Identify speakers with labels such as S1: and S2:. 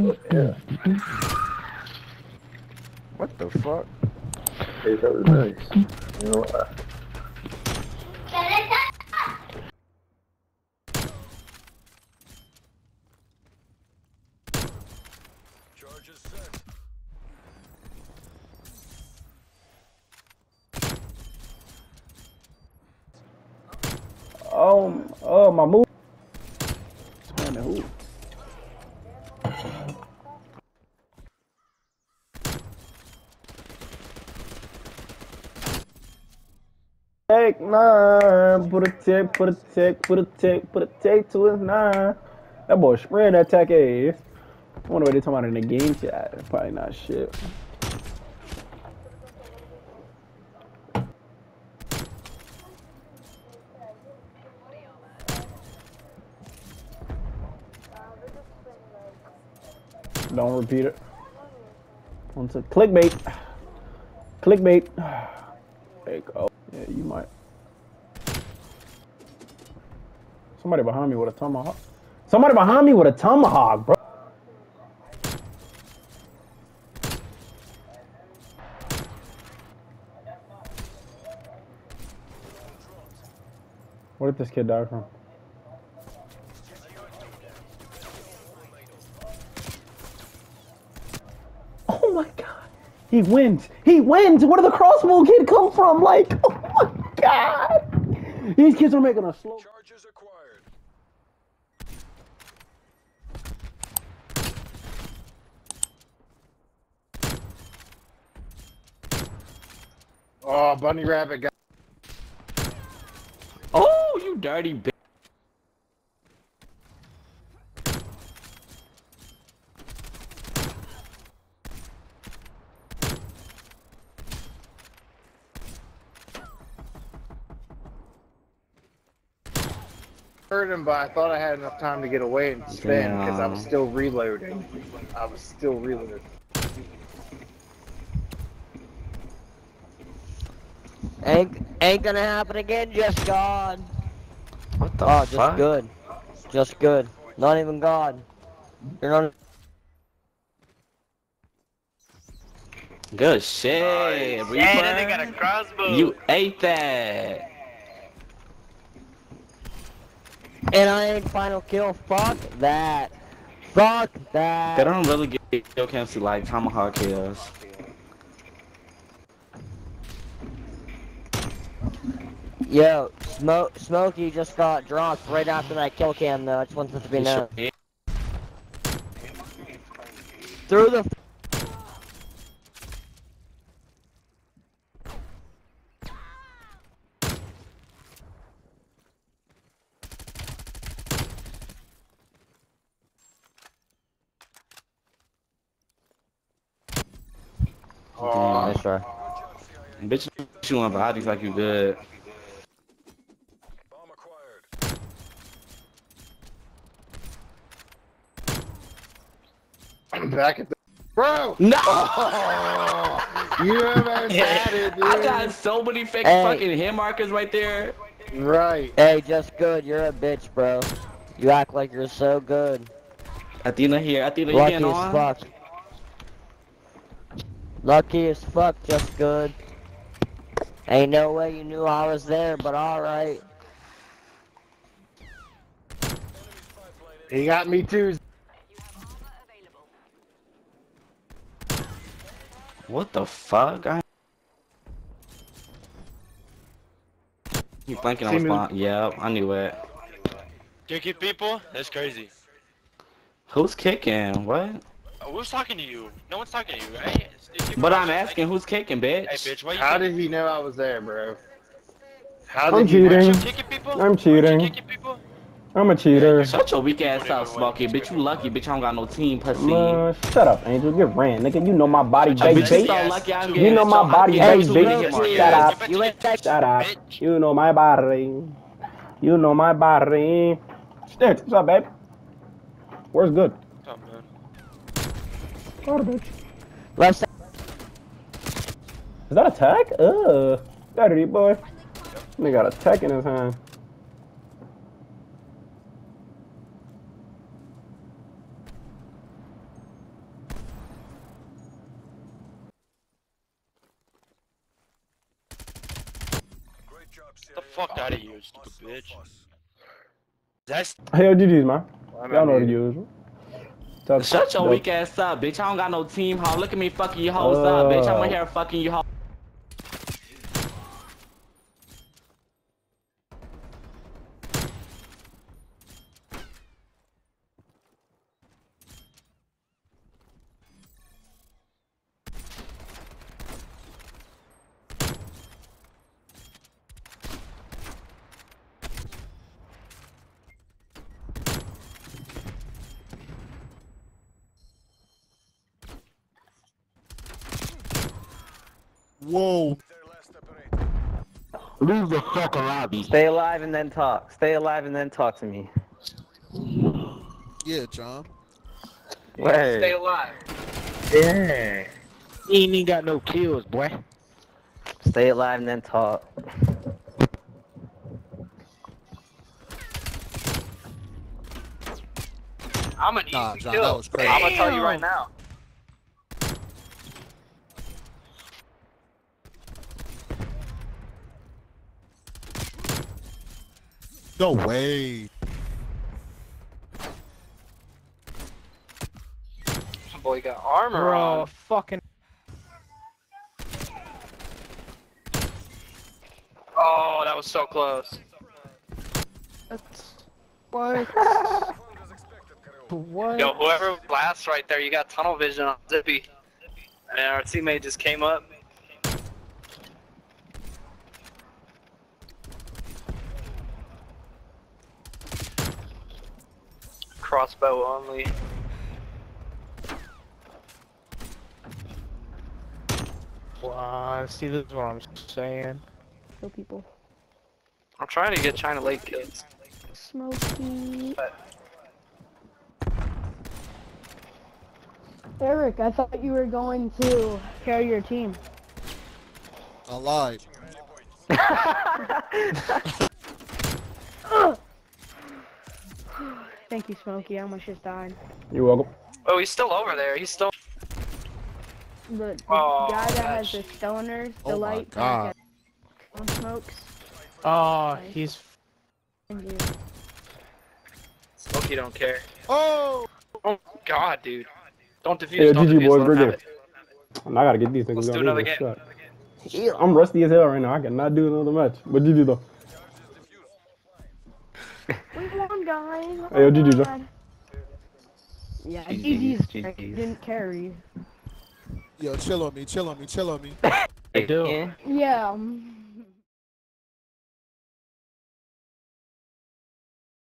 S1: Yeah.
S2: What the fuck?
S1: Hey, that was nice. You know what?
S3: Oh, oh, my move. Man, who? Take nine, put a tick, put a tick, put a tick, put a tick to his nine. That boy spread that tech ass. I wonder what they talking about in the game chat. Probably not shit. Don't repeat it. One a clickbait. Clickbait. There you go. Yeah, you might. Somebody behind me with a tomahawk. Somebody behind me with a tomahawk, bro. Where did this kid die from? Oh my god. He wins. He wins. Where did the crossbow kid come from? Like, god. These kids are making a slow.
S4: Charges acquired.
S2: Oh, bunny rabbit got.
S5: Oh, you dirty bitch.
S2: Heard him, but I thought I had enough time to get away and spin because I was still reloading. I was still reloading.
S6: Ain't ain't gonna happen again. Just God.
S5: What the
S6: Oh, just
S5: fuck?
S6: good. Just good. Not even God. You're not.
S5: Good shit.
S7: Yeah,
S5: Reaper.
S7: they got a crossbow.
S5: You ate that.
S6: And I ain't final kill. Fuck that. Fuck that.
S5: They don't really get kill cams to like tomahawk kills.
S6: Yo, Smoke, Smokey just got dropped right after that kill cam though. I just want this to be known. Through the.
S2: Oh,
S6: Nice try.
S5: Bitch, you on bodies like you good.
S4: Bomb acquired.
S2: I'm back at the. Bro!
S5: No!
S2: You almost had it, dude.
S5: I got so many fake
S6: Hey.
S5: fucking hit markers right there.
S2: Right.
S6: Hey, just good. You're a bitch, bro. You act like you're so good.
S5: Athena here. Athena, you
S6: Lucky
S5: getting
S6: as
S5: on?
S6: fuck. Lucky as fuck, just good. Ain't no way you knew I was there, but alright.
S2: He got me too.
S5: What the fuck? I... You flanking on
S2: See me-
S5: spawn? Yep, I knew it.
S7: Kicking people? That's crazy.
S5: Who's kicking? What?
S7: Uh, Who's talking to you? No one's talking to you, right?
S5: But I'm asking
S7: like-
S5: who's kicking, bitch?
S7: Hey, bitch, why you
S2: How
S7: kick-
S2: did he know I was there, bro? How
S3: I'm
S2: did he know?
S3: cheating.
S7: Aren't you kicking people?
S3: I'm
S7: Aren't you
S3: cheating.
S7: kicking people?
S3: I'm a cheater.
S5: Shut your weak ass up, Smokey. Bitch, you lucky. Bitch, I don't got no team, pussy.
S3: Uh, shut up, Angel. You're ran, nigga. You know my body,
S7: Shut
S3: baby.
S7: your
S5: bitch, you
S7: bitch
S5: so lucky I'm
S3: You know my body, baby.
S5: getting two
S3: Shut
S5: hit
S3: up.
S5: markers.
S3: Shut up.
S7: You bet
S6: You
S7: you
S3: Shut up. You know my body. You know my body. Stitch, what's up, babe? Where's good? Garbage.
S6: Left side.
S3: Is that a tech? Ugh. Dirty boy. They got a tech in his hand.
S7: The fuck out of you, stupid bitch. That's.
S3: Hey, yo, GG's, man. Y'all know the usual.
S5: Shut your weak ass up, bitch. I don't got no team, hoe. Look at me fucking you hoes up, bitch. I'm
S3: Uh.
S5: in here fucking you hoes.
S8: Whoa.
S4: Their.
S6: Leave the fucking lobby. Stay alive and then talk. Stay alive and then talk to me.
S8: Yeah, John.
S6: Word.
S2: Stay alive.
S1: Yeah.
S6: He ain't even got no kills, boy. Stay alive and then talk.
S2: I'm an
S8: Nah,
S2: easy
S8: John,
S2: kill.
S8: that was crazy.
S2: I'm gonna tell you right now.
S8: No way.
S2: Boy got armor on.
S9: fucking.
S2: Oh, that was so close.
S9: What?
S4: Performed as expected, Karel.
S9: What?
S2: Yo, whoever blasts right there, you got tunnel vision on Zippy. And our teammate just came up. Crossbow only.
S9: Wow, see, this is what I'm saying.
S10: Kill people.
S2: I'm trying to get China Lake kills.
S10: Smoky. Eric, I thought you were going to carry your team.
S8: I lied.
S10: Thank you, Smokey. I almost just died.
S3: You're welcome.
S2: Oh, he's still over there. He's still.
S10: The, the
S2: Oh,
S10: guy that has the stoners, the
S8: Oh
S10: light
S8: God.
S10: on smokes.
S9: Oh, he's.
S10: And.
S2: Smokey don't care.
S8: Oh!
S2: Oh God, dude. Don't defuse.
S3: Hey,
S2: don't
S3: GG
S2: defuse.
S3: boys,
S2: let
S3: great
S2: him have
S3: game.
S2: it.
S3: And I gotta get these niggas
S2: Let's do
S3: going.
S2: another
S3: These
S2: game.
S3: are shot. Yeah, I'm rusty as hell right now. I cannot do another match. But GG though.
S10: We won, guys. Oh
S3: Hey, yo,
S10: my
S3: GG, Joe.
S10: God. Yeah,
S6: GG's,
S10: GG's
S6: GG's.
S10: didn't carry.
S8: Yo, chill on me, chill on me, chill on me.
S9: I do.
S6: Yeah.
S10: Yeah. um,